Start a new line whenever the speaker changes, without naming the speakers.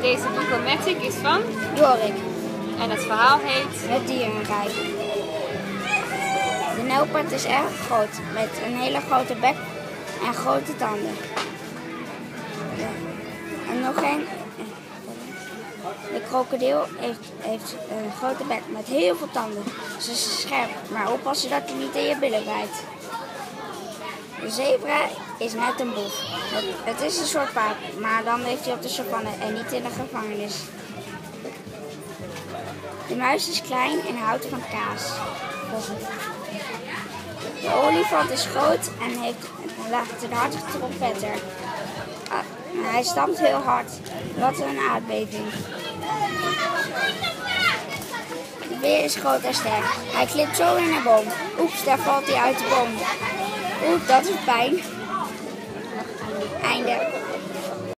Deze Boekomatic is van
Jorik,
en het verhaal heet
het dierenrijk. De nijlpaard is erg groot, met een hele grote bek en grote tanden. En nog een. De krokodil heeft, heeft een grote bek met heel veel tanden. Ze is scherp, maar oppassen dat hij niet in je billen bijt. De zebra is net een boef. Het, het is een soort paard, maar dan leeft hij op de savanne en niet in de gevangenis. De muis is klein en houdt van kaas. De olifant is groot en heeft een laagtehartige trompetter. Ah, Hij stampt heel hard. Wat een aardbeving. De beer is groot en sterk. Hij klimt zo in een boom. Oeps, daar valt hij uit de boom. Oeh, dat is pijn. Einde.